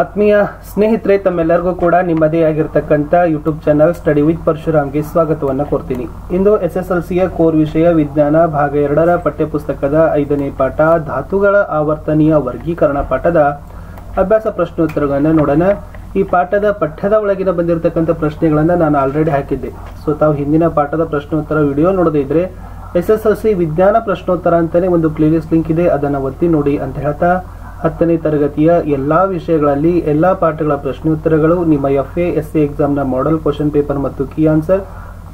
ಆತ್ಮೀಯ ಸ್ನೇಹಿತರೆ, ತಮ್ಮೆಲ್ಲರಿಗೂ ಕೂಡ ನಿಮ್ಮದೇ ಆಗಿರ್ತಕ್ಕಂಥ ಯೂಟ್ಯೂಬ್ ಚಾನಲ್ ಸ್ಟಡಿ ವಿತ್ ಪರಶುರಾಮ್ಗೆ ಸ್ವಾಗತವನ್ನು ಕೋರ್ತೀನಿ ಇಂದು ಎಸ್ ಎಸ್ ಎಲ್ ಸಿಯ ಕೋರ್ ವಿಷಯ ವಿಜ್ಞಾನ ಭಾಗ ಎರಡರ ಪಠ್ಯಪುಸ್ತಕದ ಐದನೇ ಪಾಠ, ಧಾತುಗಳ ಆವರ್ತನೀಯ ವರ್ಗೀಕರಣ ಪಾಠದ ಅಭ್ಯಾಸ ಪ್ರಶ್ನೋತ್ತರಗಳನ್ನು ನೋಡೋಣ. ಈ ಪಾಠದ ಪಠ್ಯದ ಒಳಗಿನ ಬಂದಿರತಕ್ಕಂಥ ಪ್ರಶ್ನೆಗಳನ್ನು ನಾನು ಆಲ್ರೆಡಿ ಹಾಕಿದ್ದೆ. ಸೊ ತಾವು ಹಿಂದಿನ ಪಾಠದ ಪ್ರಶ್ನೋತ್ತರ ವಿಡಿಯೋ ನೋಡದೇ ಇದ್ರೆ ಎಸ್ ಎಸ್ ಎಲ್ ಸಿ ವಿಜ್ಞಾನ ಪ್ರಶ್ನೋತ್ತರ ಅಂತಲೇ ಒಂದು ಪ್ಲೇಲಿಸ್ಟ್ ಲಿಂಕ್ ಇದೆ, ಅದನ್ನು ಒತ್ತಿ ನೋಡಿ ಅಂತ ಹೇಳ್ತಾ ಹತ್ತನೇ ತರಗತಿಯ ಎಲ್ಲಾ ವಿಷಯಗಳಲ್ಲಿ ಎಲ್ಲಾ ಪಾಠಗಳ ಪ್ರಶ್ನೋತ್ತರಗಳು ನಿಮ್ಮ ಎಫ್ ಎ ಎಸ್ ಎ ಎಕ್ಸಾಮ್ನ ಮಾಡೆಲ್ ಕ್ವಶನ್ ಪೇಪರ್ ಮತ್ತು ಕೀ ಆನ್ಸರ್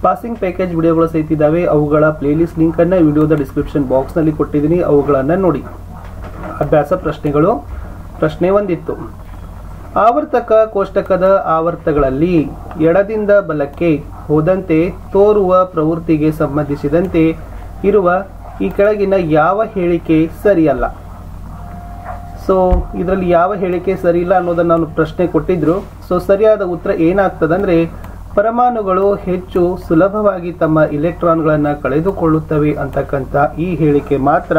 ಪಾಸಿಂಗ್ ಪ್ಯಾಕೇಜ್ ವಿಡಿಯೋಗಳು ಸಹಿತ ಇದ್ದಾವೆ. ಅವುಗಳ ಪ್ಲೇಲಿಸ್ಟ್ ಲಿಂಕ್ ಅನ್ನ ವಿಡಿಯೋದ ಡಿಸ್ಕ್ರಿಪ್ಷನ್ ಬಾಕ್ಸ್ನಲ್ಲಿ ಕೊಟ್ಟಿದ್ದೀನಿ. ಅವುಗಳನ್ನು ನೋಡಿ. ಅಭ್ಯಾಸ ಪ್ರಶ್ನೆಗಳು. ಪ್ರಶ್ನೆ ಒಂದಿತ್ತು. ಆವರ್ತಕ ಕೋಷ್ಟಕದ ಆವರ್ತಗಳಲ್ಲಿ ಎಡದಿಂದ ಬಲಕ್ಕೆ ಹೋದಂತೆ ತೋರುವ ಪ್ರವೃತ್ತಿಗೆ ಸಂಬಂಧಿಸಿದಂತೆ ಇರುವ ಈ ಕೆಳಗಿನ ಯಾವ ಹೇಳಿಕೆ ಸರಿಯಲ್ಲ? ಸೊ ಇದರಲ್ಲಿ ಯಾವ ಹೇಳಿಕೆ ಸರಿ ಇಲ್ಲ ಅನ್ನೋದನ್ನು ನಾನು ಪ್ರಶ್ನೆ ಕೊಟ್ಟಿದ್ರು. ಸೊ ಸರಿಯಾದ ಉತ್ತರ ಏನಾಗ್ತದಂದ್ರೆ ಪರಮಾಣುಗಳು ಹೆಚ್ಚು ಸುಲಭವಾಗಿ ತಮ್ಮ ಇಲೆಕ್ಟ್ರಾನ್ಗಳನ್ನು ಕಳೆದುಕೊಳ್ಳುತ್ತವೆ ಅಂತಕ್ಕಂಥ ಈ ಹೇಳಿಕೆ ಮಾತ್ರ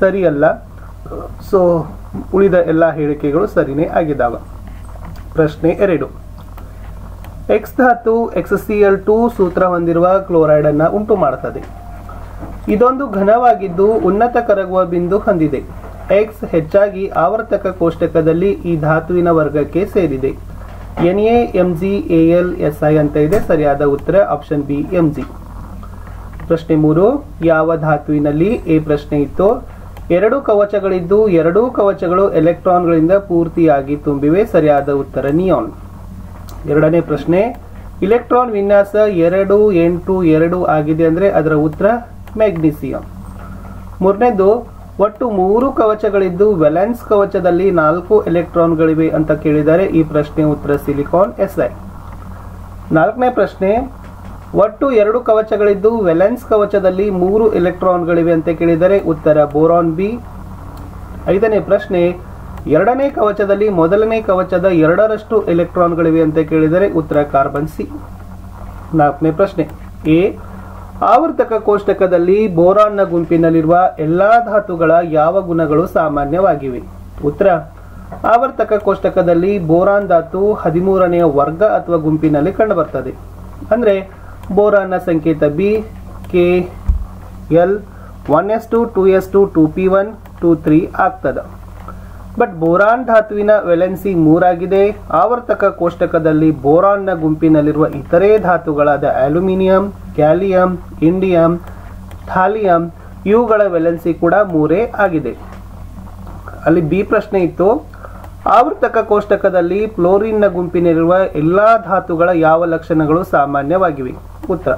ಸರಿಯಲ್ಲ. ಸೊ ಉಳಿದ ಎಲ್ಲ ಹೇಳಿಕೆಗಳು ಸರಿನೇ ಆಗಿದ್ದಾವೆ. ಪ್ರಶ್ನೆ ಎರಡು. ಎಕ್ಸ್ ಧಾತು ಎಕ್ಸ್ ಸಿ ಎಲ್ ಟು ಸೂತ್ರ ಹೊಂದಿರುವ ಕ್ಲೋರೈಡ್ ಅನ್ನು ಉಂಟು ಮಾಡುತ್ತದೆ ಇದೊಂದು ಘನವಾಗಿದ್ದು ಉನ್ನತ ಕರಗುವ ಬಿಂದು ಹೊಂದಿದೆ. ಎಕ್ಸ್ ಹೆಚ್ಚಾಗಿ ಆವರ್ತಕ ಕೋಷ್ಟಕದಲ್ಲಿ ಈ ಧಾತುವಿನ ವರ್ಗಕ್ಕೆ ಸೇರಿದೆ. N A, M G L, S I ಅಂತ ಇದೆ. ಸರಿಯಾದ ಉತ್ತರ ಆಪ್ಷನ್ ಬಿ, ಎಂ ಜಿ. ಪ್ರಶ್ನೆ ಮೂರು, ಯಾವ ಧಾತುವಿನಲ್ಲಿ ಎ ಪ್ರಶ್ನೆ ಇತ್ತು? ಎರಡು ಕವಚಗಳಿದ್ದು ಎರಡೂ ಕವಚಗಳು ಎಲೆಕ್ಟ್ರಾನ್ಗಳಿಂದ ಪೂರ್ತಿಯಾಗಿ ತುಂಬಿವೆ. ಸರಿಯಾದ ಉತ್ತರ ನಿಯಾನ್ ಎರಡನೇ ಪ್ರಶ್ನೆ, ಇಲೆಕ್ಟ್ರಾನ್ ವಿನ್ಯಾಸ ಎರಡು ಎಂಟು ಎರಡು ಆಗಿದೆ ಅಂದರೆ ಅದರ ಉತ್ತರ ಮ್ಯಾಗ್ನೀಸಿಯಂ ಮೂರನೇದು ಒಟ್ಟು ಮೂರು ಕವಚಗಳಿದ್ದು ವೆಲೆನ್ಸ್ ಕವಚದಲ್ಲಿ ನಾಲ್ಕು ಎಲೆಕ್ಟ್ರಾನ್ಗಳಿವೆ ಅಂತ ಕೇಳಿದರೆ ಈ ಪ್ರಶ್ನೆ ಉತ್ತರ ಸಿಲಿಕಾನ್ ಎಸ್ ಐ ನಾಲ್ಕನೇ ಪ್ರಶ್ನೆ, ಒಟ್ಟು ಎರಡು ಕವಚಗಳಿದ್ದು ವೆಲೆನ್ಸ್ ಕವಚದಲ್ಲಿ ಮೂರು ಎಲೆಕ್ಟ್ರಾನ್ಗಳಿವೆ ಅಂತ ಕೇಳಿದರೆ ಉತ್ತರ ಬೋರಾನ್ ಬಿ. ಐದನೇ ಪ್ರಶ್ನೆ, ಎರಡನೇ ಕವಚದಲ್ಲಿ ಮೊದಲನೇ ಕವಚದ ಎರಡರಷ್ಟು ಎಲೆಕ್ಟ್ರಾನ್ಗಳಿವೆ ಅಂತ ಕೇಳಿದರೆ ಉತ್ತರ ಕಾರ್ಬನ್ ಸಿ. ನಾಲ್ಕನೇ ಪ್ರಶ್ನೆ, ಎ ಆವರ್ತಕ ಕೋಷ್ಟಕದಲ್ಲಿ ಬೋರಾನ್ನ ಗುಂಪಿನಲ್ಲಿರುವ ಎಲ್ಲಾ ಧಾತುಗಳ ಯಾವ ಗುಣಗಳು ಸಾಮಾನ್ಯವಾಗಿವೆ? ಉತ್ತರ, ಆವರ್ತಕ ಕೋಷ್ಟಕದಲ್ಲಿ ಬೋರಾನ್ ಧಾತು ಹದಿಮೂರನೆಯ ವರ್ಗ ಅಥವಾ ಗುಂಪಿನಲ್ಲಿ ಕಂಡುಬರ್ತದೆ. ಅಂದ್ರೆ ಬೋರಾನ್ನ ಸಂಕೇತ B, K, L, one S two, two S two, two P one, two three ಆಗ್ತದ. ಬಟ್ ಬೋರಾನ್ ಧಾತುವಿನ ವೆಲೆನ್ಸಿ ಮೂರಾಗಿದೆ. ಆವರ್ತಕ ಕೋಷ್ಟಕದಲ್ಲಿ ಬೋರಾನ್ನ ಗುಂಪಿನಲ್ಲಿರುವ ಇತರೆ ಧಾತುಗಳಾದ ಅಲ್ಯೂಮಿನಿಯಂ ಗ್ಯಾಲಿಯಂ, ಇಂಡಿಯಂ, ಥಾಲಿಯಂ ಇವುಗಳ ವೆಲೆನ್ಸಿ ಕೂಡ ಮೂರೇ ಆಗಿದೆ. ಅಲ್ಲಿ ಬಿ ಪ್ರಶ್ನೆ ಇತ್ತು ಆವರ್ತಕ ಕೋಷ್ಟಕದಲ್ಲಿ ಫ್ಲೋರಿನ್ನ ಗುಂಪಿನಲ್ಲಿರುವ ಎಲ್ಲಾ ಧಾತುಗಳ ಯಾವ ಲಕ್ಷಣಗಳು ಸಾಮಾನ್ಯವಾಗಿವೆ? ಉತ್ತರ.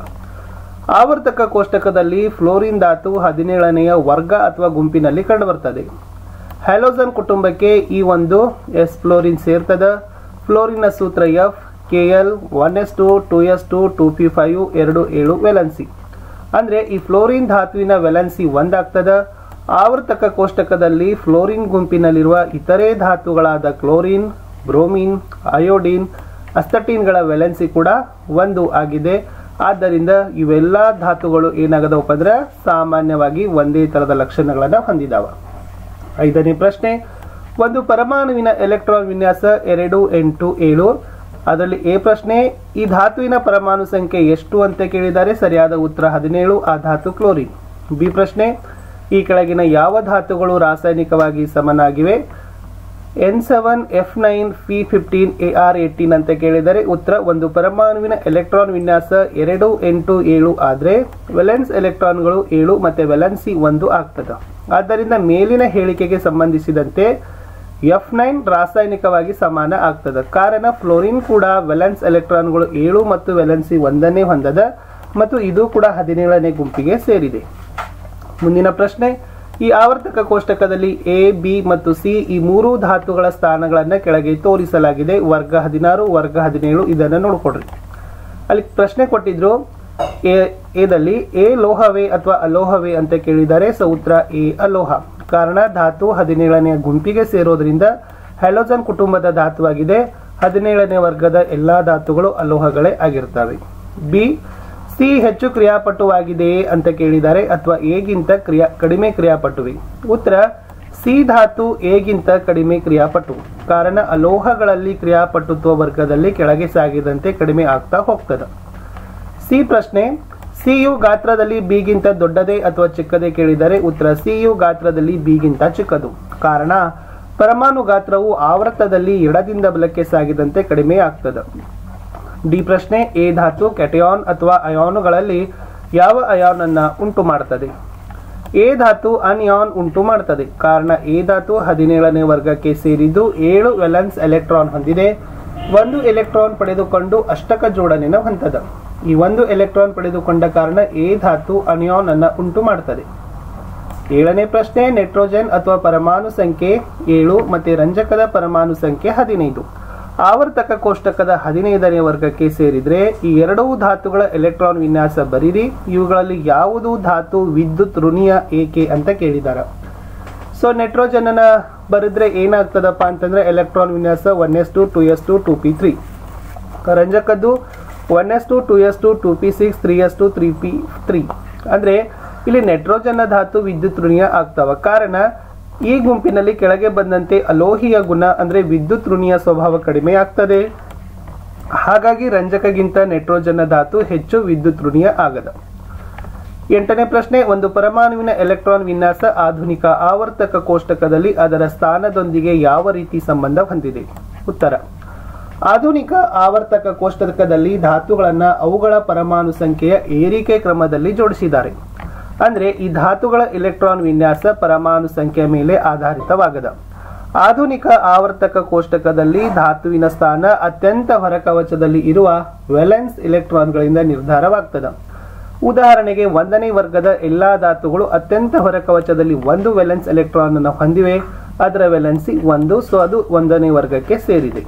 ಆವರ್ತಕ ಕೋಷ್ಟಕದಲ್ಲಿ ಫ್ಲೋರಿನ್ ಧಾತು ಹದಿನೇಳನೆಯ ವರ್ಗ ಅಥವಾ ಗುಂಪಿನಲ್ಲಿ ಕಂಡುಬರ್ತದೆ. ಹ್ಯಾಲೋಜನ್ ಕುಟುಂಬಕ್ಕೆ ಈ ಒಂದು ಎಸ್ ಫ್ಲೋರಿನ್ ಸೇರ್ತದ. ಫ್ಲೋರಿನ್ ಸೂತ್ರ F K L one S two two S two two P five ಎರಡು ಏಳು ವೆಲೆನ್ಸಿ. ಅಂದರೆ ಈ ಫ್ಲೋರಿನ್ ಧಾತುವಿನ ವೆಲೆನ್ಸಿ ಒಂದಾಗ್ತದ. ಆವರ್ತಕ ಕೋಷ್ಟಕದಲ್ಲಿ ಫ್ಲೋರಿನ್ ಗುಂಪಿನಲ್ಲಿರುವ ಇತರೆ ಧಾತುಗಳಾದ ಕ್ಲೋರಿನ್ ಬ್ರೋಮಿನ್ ಅಯೋಡಿನ್ ಅಸ್ತಟಿನ್ಗಳ ವೆಲೆನ್ಸಿ ಕೂಡ ಒಂದು ಆಗಿದೆ. ಆದ್ದರಿಂದ ಇವೆಲ್ಲ ಧಾತುಗಳು ಏನಾಗದವಪ್ಪ ಅಂದ್ರೆ ಸಾಮಾನ್ಯವಾಗಿ ಒಂದೇ ತರದ ಲಕ್ಷಣಗಳನ್ನು ಹೊಂದಿದಾವ. ಐದನೇ ಪ್ರಶ್ನೆ, ಒಂದು ಪರಮಾಣುವಿನ ಎಲೆಕ್ಟ್ರಾನ್ ವಿನ್ಯಾಸ ಎರಡು ಎಂಟು ಏಳು ಅದರಲ್ಲಿ ಎ ಪ್ರಶ್ನೆ, ಈ ಧಾತುವಿನ ಪರಮಾಣು ಸಂಖ್ಯೆ ಎಷ್ಟು ಅಂತ ಕೇಳಿದ್ದಾರೆ ಸರಿಯಾದ ಉತ್ತರ ಹದಿನೇಳು, ಆ ಧಾತು ಕ್ಲೋರಿನ್. ಬಿ ಪ್ರಶ್ನೆ, ಈ ಕೆಳಗಿನ ಯಾವ ಧಾತುಗಳು ರಾಸಾಯನಿಕವಾಗಿ ಸಮನಾಗಿವೆ? N seven, F nine, P fifteen, A R eighteen ಅಂತ ಕೇಳಿದರೆ ಉತ್ತರ ಒಂದು ಪರಮಾಣುವಿನ ಎಲೆಕ್ಟ್ರಾನ್ ವಿನ್ಯಾಸ ಎರಡು, ಎಂಟು, ಏಳು ಆದರೆ ವೆಲೆನ್ಸ್ ಎಲೆಕ್ಟ್ರಾನ್ಗಳು ಏಳು ಮತ್ತು ವೆಲೆನ್ಸಿ ಒಂದು ಆಗ್ತದೆ. ಆದ್ದರಿಂದ ಮೇಲಿನ ಹೇಳಿಕೆಗೆ ಸಂಬಂಧಿಸಿದಂತೆ ಎಫ್ ನೈನ್ ರಾಸಾಯನಿಕವಾಗಿ ಸಮಾನ ಆಗ್ತದೆ. ಕಾರಣ ಫ್ಲೋರಿನ್ ಕೂಡ ವೆಲೆನ್ಸ್ ಎಲೆಕ್ಟ್ರಾನ್ಗಳು ಏಳು ಮತ್ತು ವೆಲೆನ್ಸಿ ಒಂದನ್ನೇ ಹೊಂದದ ಮತ್ತು ಇದು ಕೂಡ ಹದಿನೇಳನೇ ಗುಂಪಿಗೆ ಸೇರಿದೆ. ಮುಂದಿನ ಪ್ರಶ್ನೆ, ಈ ಆವರ್ತಕ ಕೋಷ್ಟಕದಲ್ಲಿ ಎ, ಬಿ ಮತ್ತು ಸಿ ಈ ಮೂರು ಧಾತುಗಳ ಸ್ಥಾನಗಳನ್ನು ಕೆಳಗೆ ತೋರಿಸಲಾಗಿದೆ. ವರ್ಗ ಹದಿನಾರು, ವರ್ಗ ಹದಿನೇಳು ಇದನ್ನು ನೋಡ್ಕೊಡ್ರಿ. ಅಲ್ಲಿ ಪ್ರಶ್ನೆ ಕೊಟ್ಟಿದ್ರು ಎದಲ್ಲಿ ಎ ಲೋಹವೇ ಅಥವಾ ಅಲೋಹವೇ ಅಂತ ಕೇಳಿದ್ದಾರೆ. ಸೌತ್ರ ಎ, ಅಲೋಹ. ಕಾರಣ ಧಾತು ಹದಿನೇಳನೆಯ ಗುಂಪಿಗೆ ಸೇರೋದ್ರಿಂದ ಹ್ಯಾಲೋಜನ್ ಕುಟುಂಬದ ಧಾತುವಾಗಿದೆ. ಹದಿನೇಳನೇ ವರ್ಗದ ಎಲ್ಲಾ ಧಾತುಗಳು ಅಲೋಹಗಳೇ ಆಗಿರ್ತವೆ ಬಿ, ಸಿ ಹೆಚ್ಚು ಕ್ರಿಯಾಪಟುವಾಗಿದೆಯೇ ಅಂತ ಕೇಳಿದ್ದಾರೆ ಅಥವಾ ಎಗಿಂತ ಕ್ರಿಯಾ, ಕಡಿಮೆ ಕ್ರಿಯಾಪಟುವೆ. ಉತ್ತರ, ಸಿ ಧಾತು ಎಗಿಂತ ಕಡಿಮೆ ಕ್ರಿಯಾಪಟು. ಕಾರಣ ಅಲೋಹಗಳಲ್ಲಿ ಕ್ರಿಯಾಪಟುತ್ವ ವರ್ಗದಲ್ಲಿ ಕೆಳಗೆ ಸಾಗಿದಂತೆ ಕಡಿಮೆ ಆಗ್ತಾ ಹೋಗ್ತದೆ. ಸಿ ಪ್ರಶ್ನೆ ಸಿಯು ಗಾತ್ರದಲ್ಲಿ ಬಿಗಿಂತ ದೊಡ್ಡದೇ ಅಥವಾ ಚಿಕ್ಕದೇ ಕೇಳಿದರೆ ಉತ್ತರ ಸಿಯು ಗಾತ್ರದಲ್ಲಿ ಬಿಗಿಂತ ಚಿಕ್ಕದು. ಕಾರಣ, ಪರಮಾಣು ಗಾತ್ರವು ಆವರ್ತದಲ್ಲಿ ಎಡದಿಂದ ಬಲಕ್ಕೆ ಸಾಗಿದಂತೆ ಕಡಿಮೆ ಆಗ್ತದೆ ಡಿ ಪ್ರಶ್ನೆ, ಎ ಧಾತು ಕೆಟಯಾನ್ ಅಥವಾ ಅಯಾನುಗಳಲ್ಲಿ ಯಾವ ಅಯಾನ್ ಅನ್ನ ಉಂಟು ಮಾಡುತ್ತದೆ ಎ ಧಾತು, ಅನಿಯಾನ್ ಉಂಟು ಮಾಡುತ್ತದೆ ಕಾರಣ, ಎ ಧಾತು ಹದಿನೇಳನೇ ವರ್ಗಕ್ಕೆ ಸೇರಿದ್ದು ಏಳು ವೆಲೆನ್ಸ್ ಎಲೆಕ್ಟ್ರಾನ್ ಹೊಂದಿದೆ. ಒಂದು ಎಲೆಕ್ಟ್ರಾನ್ ಪಡೆದುಕೊಂಡು ಅಷ್ಟಕ ಜೋಡಣೆನ ಹೊಂದದ. ಈ ಒಂದು ಎಲೆಕ್ಟ್ರಾನ್ ಪಡೆದುಕೊಂಡ ಕಾರಣ ಎ ಧಾತು ಅನಿಯಾನ್ ಅನ್ನ ಉಂಟು ಮಾಡುತ್ತದೆ ಏಳನೇ ಪ್ರಶ್ನೆ, ನೈಟ್ರೋಜನ್ ಅಥವಾ ಪರಮಾಣು ಸಂಖ್ಯೆ ಏಳು ಮತ್ತೆ ರಂಜಕದ ಪರಮಾಣು ಸಂಖ್ಯೆ ಹದಿನೈದು. ಆವರ್ತಕ ಕೋಷ್ಟಕದ ಹದಿನೈದನೇ ವರ್ಗಕ್ಕೆ ಸೇರಿದ್ರೆ ಈ ಎರಡೂ ಧಾತುಗಳ ಎಲೆಕ್ಟ್ರಾನ್ ವಿನ್ಯಾಸ ಬರೀರಿ, ಇವುಗಳಲ್ಲಿ ಯಾವುದು ಧಾತು ವಿದ್ಯುತ್ ಋಣಿಯ ಏಕೆ ಅಂತ ಕೇಳಿದ್ದಾರೆ ಸೊ ನೈಟ್ರೋಜನ್ ಬರೆದ್ರೆ ಏನಾಗ್ತದಪ್ಪ ಅಂತಂದ್ರೆ ಎಲೆಕ್ಟ್ರಾನ್ ವಿನ್ಯಾಸ one S two two S two two P three. ರಂಜಕದ್ದು one S two two S two two P six three S two three. P three ಅಂದರೆ ಇಲ್ಲಿ ನೈಟ್ರೋಜನ್ನ ಧಾತು ವಿದ್ಯುತ್ ಋಣಿಯ ಆಗ್ತಾವ. ಕಾರಣ ಈ ಗುಂಪಿನಲ್ಲಿ ಕೆಳಗೆ ಬಂದಂತೆ ಅಲೋಹಿಯ ಗುಣ ಅಂದರೆ ವಿದ್ಯುತ್ ಋಣಿಯ ಸ್ವಭಾವ ಕಡಿಮೆ ಆಗ್ತದೆ. ಹಾಗಾಗಿ ರಂಜಕಗಿಂತ ನೈಟ್ರೋಜನ್ನ ಧಾತು ಹೆಚ್ಚು ವಿದ್ಯುತ್ ಋಣಿಯ ಆಗದ. ಎಂಟನೇ ಪ್ರಶ್ನೆ, ಒಂದು ಪರಮಾಣುವಿನ ಎಲೆಕ್ಟ್ರಾನ್ ವಿನ್ಯಾಸ ಆಧುನಿಕ ಆವರ್ತಕ ಕೋಷ್ಟಕದಲ್ಲಿ ಅದರ ಸ್ಥಾನದೊಂದಿಗೆ ಯಾವ ರೀತಿ ಸಂಬಂಧ ಹೊಂದಿದೆ? ಉತ್ತರ. ಆಧುನಿಕ ಆವರ್ತಕ ಕೋಷ್ಟಕದಲ್ಲಿ ಧಾತುಗಳನ್ನು ಅವುಗಳ ಪರಮಾಣು ಸಂಖ್ಯೆಯ ಏರಿಕೆ ಕ್ರಮದಲ್ಲಿ ಜೋಡಿಸಿದ್ದಾರೆ. ಅಂದರೆ ಈ ಧಾತುಗಳ ಎಲೆಕ್ಟ್ರಾನ್ ವಿನ್ಯಾಸ ಪರಮಾಣು ಸಂಖ್ಯೆಯ ಮೇಲೆ ಆಧಾರಿತವಾಗದ. ಆಧುನಿಕ ಆವರ್ತಕ ಕೋಷ್ಟಕದಲ್ಲಿ ಧಾತುವಿನ ಸ್ಥಾನ ಅತ್ಯಂತ ಹೊರಕವಚದಲ್ಲಿ ಇರುವ ವೆಲೆನ್ಸ್ ಎಲೆಕ್ಟ್ರಾನ್ಗಳಿಂದ ನಿರ್ಧಾರವಾಗ್ತದೆ. ಉದಾಹರಣೆಗೆ ಒಂದನೇ ವರ್ಗದ ಎಲ್ಲಾ ಧಾತುಗಳು ಅತ್ಯಂತ ಹೊರಕವಚದಲ್ಲಿ ಒಂದು ವೆಲೆನ್ಸ್ ಎಲೆಕ್ಟ್ರಾನ್ ಅನ್ನು ಹೊಂದಿವೆ. ಅದರ ವೆಲೆನ್ಸಿ ಒಂದು, ಸೊ ಅದು ಒಂದನೇ ವರ್ಗಕ್ಕೆ ಸೇರಿದೆ.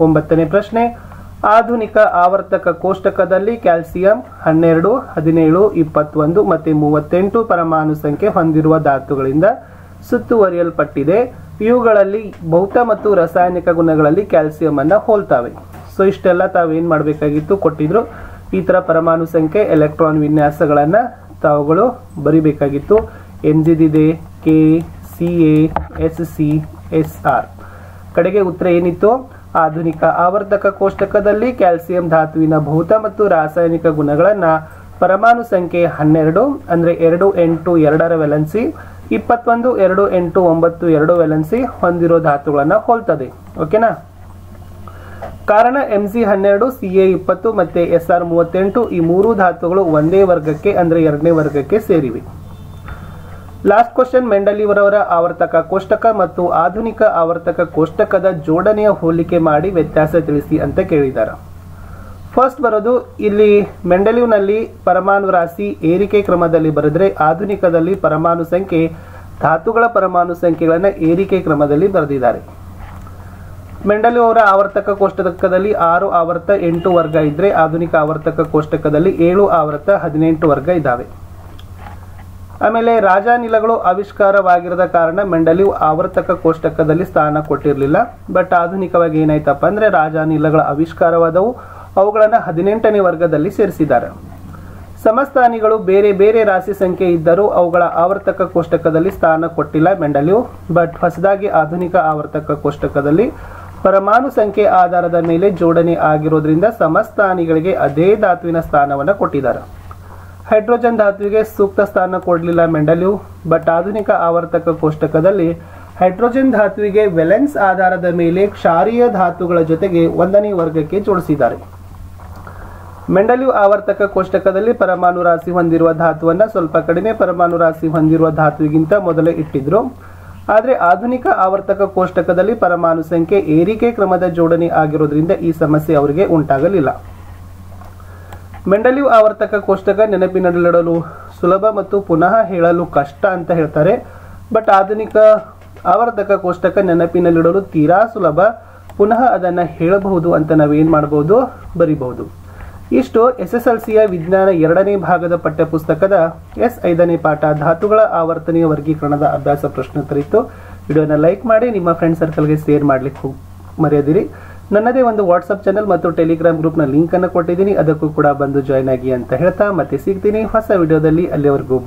ಒಂಬತ್ತನೇ ಪ್ರಶ್ನೆ. ಆಧುನಿಕ ಆವರ್ತಕ ಕೋಷ್ಟಕದಲ್ಲಿ ಕ್ಯಾಲ್ಸಿಯಂ ಹನ್ನೆರಡು, ಹದಿನೇಳು, ಇಪ್ಪತ್ತೊಂದು ಮತ್ತು ಮೂವತ್ತೆಂಟು ಪರಮಾಣು ಸಂಖ್ಯೆ ಹೊಂದಿರುವ ಧಾತುಗಳಿಂದ ಸುತ್ತುವರಿಯಲ್ಪಟ್ಟಿದೆ. ಇವುಗಳಲ್ಲಿ ಭೌತ ಮತ್ತು ರಾಸಾಯನಿಕ ಗುಣಗಳಲ್ಲಿ ಕ್ಯಾಲ್ಸಿಯಂ ಅನ್ನ ಹೋಲ್ತಾವೆ. ಸೊ ಇಷ್ಟೆಲ್ಲ ತಾವೇನ್ ಮಾಡಬೇಕಾಗಿತ್ತು ಕೊಟ್ಟಿದ್ರು. ಈ ತರ ಪರಮಾಣು ಸಂಖ್ಯೆ, ಎಲೆಕ್ಟ್ರಾನ್ ವಿನ್ಯಾಸಗಳನ್ನ ತಾವುಗಳು ಬರಿಬೇಕಾಗಿತ್ತು. ಎಂಜಿದಿದೆ K C A S C S R ಕಡೆಗೆ ಉತ್ತರ ಏನಿತ್ತು? ಆಧುನಿಕ ಆವರ್ತಕ ಕೋಷ್ಟಕದಲ್ಲಿ ಕ್ಯಾಲ್ಸಿಯಂ ಧಾತುವಿನ ಭೌತ ಮತ್ತು ರಾಸಾಯನಿಕ ಗುಣಗಳನ್ನು ಪರಮಾಣು ಸಂಖ್ಯೆ ಹನ್ನೆರಡು ಅಂದ್ರೆ ಎರಡು ಎಂಟು ಎರಡರ ವೆಲೆನ್ಸಿ, ಇಪ್ಪತ್ತೊಂದು ಎರಡು ಎಂಟು ಒಂಬತ್ತು ಎರಡು ವೆಲೆನ್ಸಿ ಹೊಂದಿರೋ ಧಾತುಗಳನ್ನು ಹೋಲ್ತದೆ. ಓಕೆನಾ? ಕಾರಣ ಎಂ ಸಿ ಹನ್ನೆರಡು ಸಿ ಎ ಇಪ್ಪತ್ತು ಮತ್ತೆ ಎಸ್ ಆರ್ ಮೂವತ್ತೆಂಟು ಈ ಮೂರು ಧಾತುಗಳು ಒಂದೇ ವರ್ಗಕ್ಕೆ ಅಂದ್ರೆ ಎರಡನೇ ವರ್ಗಕ್ಕೆ ಸೇರಿವೆ. ಲಾಸ್ಟ್ ಕ್ವಶನ್ ಮೆಂಡಲಿವರವರ ಆವರ್ತಕ ಕೋಷ್ಟಕ ಮತ್ತು ಆಧುನಿಕ ಆವರ್ತಕ ಕೋಷ್ಟಕದ ಜೋಡಣೆಯ ಹೋಲಿಕೆ ಮಾಡಿ ವ್ಯತ್ಯಾಸ ತಿಳಿಸಿ ಅಂತ ಕೇಳಿದ್ದಾರೆ ಫಸ್ಟ್ ಬರೋದು, ಇಲ್ಲಿ ಮೆಂಡಲಿವ್ನಲ್ಲಿ ಪರಮಾಣು ರಾಶಿ ಏರಿಕೆ ಕ್ರಮದಲ್ಲಿ ಬರೆದ್ರೆ ಆಧುನಿಕದಲ್ಲಿ ಪರಮಾಣು ಸಂಖ್ಯೆ, ಧಾತುಗಳ ಪರಮಾಣು ಸಂಖ್ಯೆಗಳನ್ನ ಏರಿಕೆ ಕ್ರಮದಲ್ಲಿ ಬರೆದಿದ್ದಾರೆ. ಮೆಂಡಲಿವ್ ಅವರ ಆವರ್ತಕ ಕೋಷ್ಟಕದಲ್ಲಿ ಆರು ಆವರ್ತ ಎಂಟು ವರ್ಗ ಇದ್ರೆ ಆಧುನಿಕ ಆವರ್ತಕ ಕೋಷ್ಟಕದಲ್ಲಿ ಏಳು ಆವರ್ತ ಹದಿನೆಂಟು ವರ್ಗ ಇದ್ದಾವೆ ಆಮೇಲೆ ರಾಜಾನಿಲಗಳು ಆವಿಷ್ಕಾರವಾಗಿರದ ಕಾರಣ ಮೆಂಡಲಿವ್ ಆವರ್ತಕ ಕೋಷ್ಟಕದಲ್ಲಿ ಸ್ಥಾನ ಕೊಟ್ಟಿರಲಿಲ್ಲ. ಬಟ್ ಆಧುನಿಕವಾಗಿ ಏನಾಯ್ತಪ್ಪ ಅಂದ್ರೆ ರಾಜಾನಿಲಗಳ ಆವಿಷ್ಕಾರವಾದವು ಅವುಗಳನ್ನು ಹದಿನೆಂಟನೇ ವರ್ಗದಲ್ಲಿ ಸೇರಿಸಿದ್ದಾರೆ. ಸಮಸ್ಥಾನಿಗಳು ಬೇರೆ ಬೇರೆ ರಾಶಿ ಸಂಖ್ಯೆ ಇದ್ದರೂ ಅವುಗಳ ಆವರ್ತಕ ಕೋಷ್ಟಕದಲ್ಲಿ ಸ್ಥಾನ ಕೊಟ್ಟಿಲ್ಲ ಮೆಂಡಲಿವ್ ಬಟ್ ಹೊಸದಾಗಿ ಆಧುನಿಕ ಆವರ್ತಕ ಕೋಷ್ಟಕದಲ್ಲಿ ಪರಮಾಣು ಸಂಖ್ಯೆ ಆಧಾರದ ಮೇಲೆ ಜೋಡಣೆ ಆಗಿರೋದ್ರಿಂದ ಸಮಸ್ಥಾನಿಗಳಿಗೆ ಅದೇ ಧಾತುವಿನ ಸ್ಥಾನವನ್ನು ಕೊಟ್ಟಿದ್ದಾರೆ. ಹೈಡ್ರೋಜನ್ ಧಾತುವಿಗೆ ಸೂಕ್ತ ಸ್ಥಾನ ಕೊಡಲಿಲ್ಲ ಮೆಂಡಲಿವ್ ಬಟ್ ಆಧುನಿಕ ಆವರ್ತಕ ಕೋಷ್ಟಕದಲ್ಲಿ ಹೈಡ್ರೋಜನ್ ಧಾತುವಿಗೆ ವೆಲೆನ್ಸ್ ಆಧಾರದ ಮೇಲೆ ಕ್ಷಾರೀಯ ಧಾತುಗಳ ಜೊತೆಗೆ ಒಂದನೇ ವರ್ಗಕ್ಕೆ ಜೋಡಿಸಿದ್ದಾರೆ. ಮೆಂಡಲಿವ್ ಆವರ್ತಕ ಕೋಷ್ಟಕದಲ್ಲಿ ಪರಮಾಣು ರಾಶಿ ಹೊಂದಿರುವ ಧಾತುವನ್ನ ಸ್ವಲ್ಪ ಕಡಿಮೆ ಪರಮಾಣು ರಾಶಿ ಹೊಂದಿರುವ ಧಾತುವಿಗಿಂತ ಮೊದಲೇ ಇಟ್ಟಿದ್ರು. ಆದರೆ ಆಧುನಿಕ ಆವರ್ತಕ ಕೋಷ್ಟಕದಲ್ಲಿ ಪರಮಾಣು ಸಂಖ್ಯೆ ಏರಿಕೆ ಕ್ರಮದ ಜೋಡಣೆ ಆಗಿರೋದ್ರಿಂದ ಈ ಸಮಸ್ಯೆ ಅವರಿಗೆ ಉಂಟಾಗಲಿಲ್ಲ. ಮೆಂಡಲಿವ್ ಆವರ್ತಕ ಕೋಷ್ಟಕ ನೆನಪಿನಲ್ಲಿಡಲು ಸುಲಭ ಮತ್ತು ಪುನಃ ಹೇಳಲು ಕಷ್ಟ ಅಂತ ಹೇಳ್ತಾರೆ. ಬಟ್ ಆಧುನಿಕ ಆವರ್ತಕ ಕೋಷ್ಟಕ ನೆನಪಿನಲ್ಲಿಡಲು ತೀರಾ ಸುಲಭ. ಪುನಃ ಅದನ್ನು ಹೇಳಬಹುದು ಅಂತ ನಾವೇನು ಮಾಡಬಹುದು ಬರಿಬಹುದು. ಇಷ್ಟು ಎಸ್ ಎಸ್ ಎಲ್ ಸಿಯ ವಿಜ್ಞಾನ ಎರಡನೇ ಭಾಗದ ಪಠ್ಯಪುಸ್ತಕದ ಎಸ್ ಐದನೇ ಪಾಠ ಧಾತುಗಳ ಆವರ್ತನೆಯ ವರ್ಗೀಕರಣದ ಅಭ್ಯಾಸ ಪ್ರಶ್ನೋತ್ತರಿತ್ತು. ವಿಡಿಯೋನ ಲೈಕ್ ಮಾಡಿ, ನಿಮ್ಮ ಫ್ರೆಂಡ್ ಸರ್ಕಲ್ಗೆ ಶೇರ್ ಮಾಡ್ಲಿಕ್ಕೆ ಮರೆಯದಿರಿ. ನನ್ನದೇ ಒಂದು ವಾಟ್ಸಪ್ ಚಾನಲ್ ಮತ್ತು ಟೆಲಿಗ್ರಾಮ್ ಗ್ರೂಪ್ನ ಲಿಂಕ್ ಅನ್ನು ಕೊಟ್ಟಿದ್ದೀನಿ, ಅದಕ್ಕೂ ಕೂಡ ಬಂದು ಜಾಯ್ನ್ ಆಗಿ ಅಂತ ಹೇಳ್ತಾ ಮತ್ತೆ ಸಿಗ್ತೀನಿ ಹೊಸ ವಿಡಿಯೋದಲ್ಲಿ ಅಲ್ಲಿವರೆಗೂ.